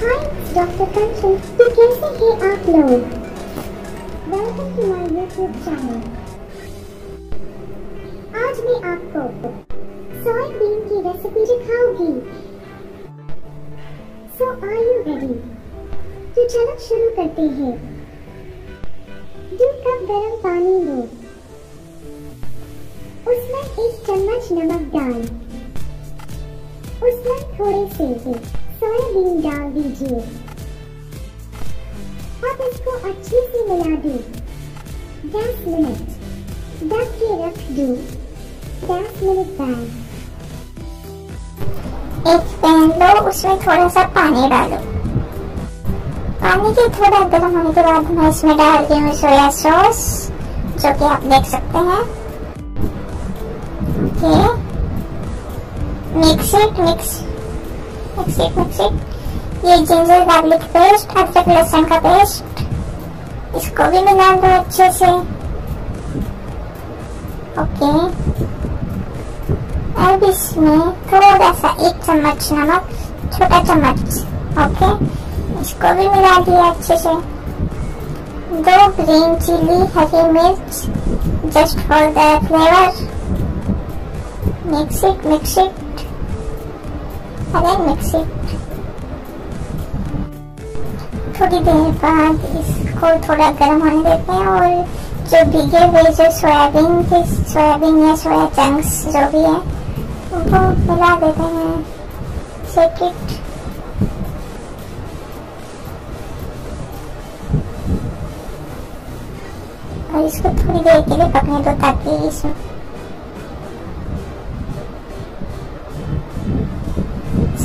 हाय doctor कंचन कैसे हैं आप लोग welcome to my YouTube channel आज मैं आपको सोयाबीन की रेसिपी दिखाऊँगी। सो आर यू रेडी तो चलो शुरू करते हैं। दो कप गरम पानी लो। उसमें एक चम्मच नमक डाल। उसमें थोड़े से सोयाबीन डाल दीजिए। अब इसको अच्छे से मिला दो। 10 मिनट। ढक के रख दो। 10 मिनट बाद। एक पैन लो, उसमें थोड़ा सा पानी डालो। पानी के थोड़ा गर्म होने के बाद मैं इसमें डाल रही हूँ सोया सॉस, जो कि आप देख सकते हैं। Okay. Mix it, mix. Mix it ये जिंजर गार्लिक पेस्ट अदरक लहसुन का पेस्ट इसको भी मिला दो अच्छे से ओके अब इसमें थोड़ा सा एक चम्मच नमक छोटा चम्मच ओके इसको भी मिला दिया अच्छे से दो ग्रीन चिली हरी मिर्च just for the flavour mix it mix it again mix it थोड़ी देर बाद इसको थोड़ा गर्म होने देते हैं और जो भीगे हुए जो सोयाबीन के सोयाबीन या सोया चंक्स जो भी है, उनको मिला देते हैं। इट और इसको थोड़ी देर के लिए पकने दो ताकि इसमें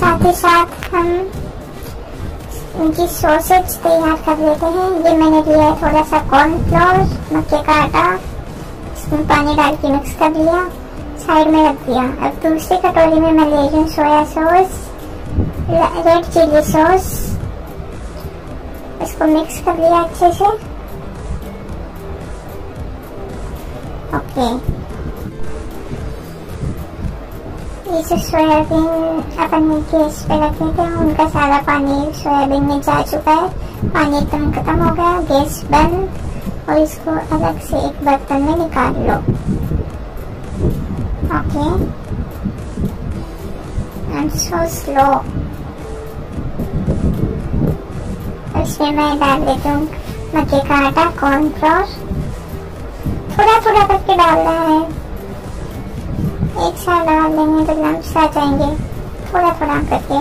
साथ ही साथ हम उनकी सॉसेज तैयार कर लेते हैं। ये मैंने लिया है थोड़ा सा कॉर्नफ्लोर मक्के का आटा, इसमें पानी डाल के मिक्स कर लिया साइड में रख दिया। अब दूसरी कटोरी में मैं ले रही हूँ soya sauce red chilli sauce इसको मिक्स कर लिया अच्छे से। ओके जो सोयाबीन अपन गैस पे रखे थे, उनका सारा पानी सोयाबीन में जा चुका है। पानी एकदम खत्म हो गया, गैस बंद, और इसको अलग से एक बर्तन में निकाल लो। ओके। सो स्लो इसमें मैं डाल देती हूँ मक्के का आटा कॉर्नफ्लोर थोड़ा थोड़ा करके डाल रहा है। एक साथ डाल देंगे तो लम्स आ जाएँगे, थोड़ा थोड़ा करके,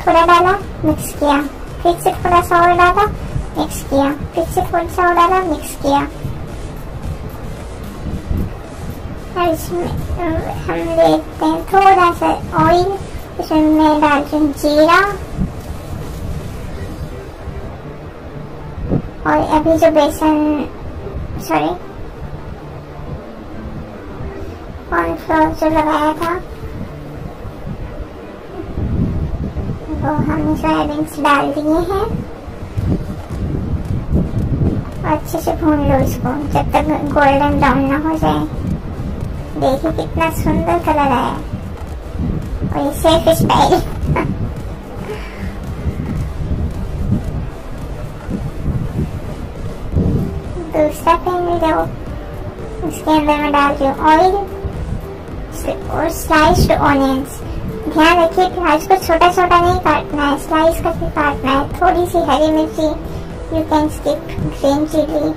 थोड़ा डाला मिक्स किया। फिर से थोड़ा सा और डाला मिक्स किया। फिर से थोड़ा सा और डाला मिक्स किया। और इसमें हम लेते हैं, थोड़ा सा ऑयल इसमें मैं डालती हूँ जीरा। और अभी जो बेसन सॉरी कॉर्नफ्लोर जो लगाया था। वो हमने सोयाबीन डाल दिए हैं। अच्छे से भून लो इसको, जब तक गोल्डन ब्राउन ना हो जाए। देखिए कितना सुंदर कलर आया। और ये सेफ़ स्टाइल दूसरा पैन में जाओ इसके अंदर मैं डाल रही हूँ ऑयल और स्लाइस्ड ऑनियंस ध्यान रखिए प्याज को छोटा छोटा नहीं काटना है स्लाइस करके काटना है। थोड़ी सी हरी मिर्ची you can skip green chilli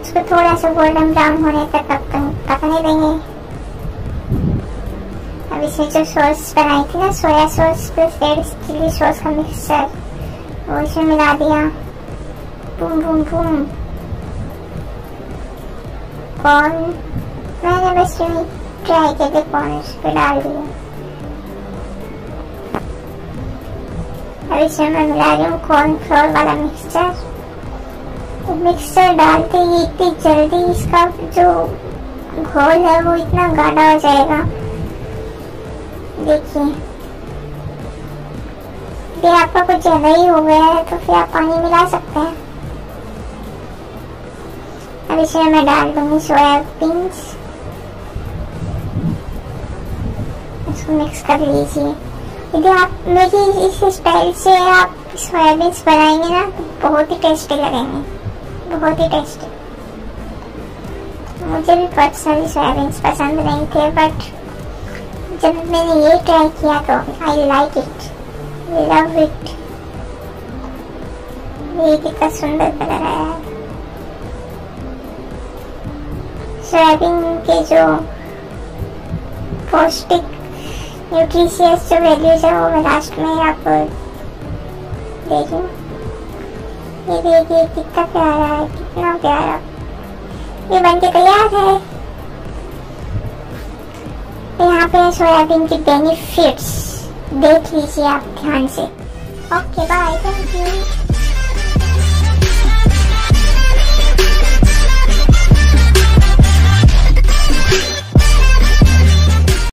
उसको थोड़ा सा गोल्डन ब्राउन होने तक पकने देंगे। अब इसमें जो सॉस बनाई थी ना soya sauce plus red chilli sauce का मिक्सचर वो इसमें मिला दिया। बूम बूम बूम कॉर्न मैंने बस ट्राई करके कॉर्न इस पे डाल दिया। अब इसमें मैं मिला रही हूँ कॉर्नफ्लोर वाला मिक्सचर तो मिक्सचर डालते ही इतनी जल्दी इसका जो घोल है वो इतना गाढ़ा हो जाएगा। देखिए। यदि आपका कुछ ज़्यादा ही हो गया है तो फिर आप पानी मिला सकते हैं। अब इसमें मैं डाल दूँगी सोयाबीन्स। मिक्स कर लीजिए। यदि आप मेरी इस स्टाइल से आप सोयाबीन्स बनाएँगे ना तो बहुत ही टेस्टी लगेंगे। बहुत ही टेस्टी मुझे भी बहुत सारी सोयाबीन्स पसंद नहीं थे बट जब मैंने ये ट्राई किया तो I like it love it ये कितना सुंदर कलर आया है। सोयाबीन के जो पौष्टिक न्यूट्रिशियस जो वैल्यूज़ है वो मैं लास्ट में आपको दे रही ये देखिए कितना प्यारा है, कितना प्यारा। ये बन के तैयार है। यहाँ पे सोयाबीन की बेनिफिट्स देख लीजिए आप ध्यान से। Okay bye thank you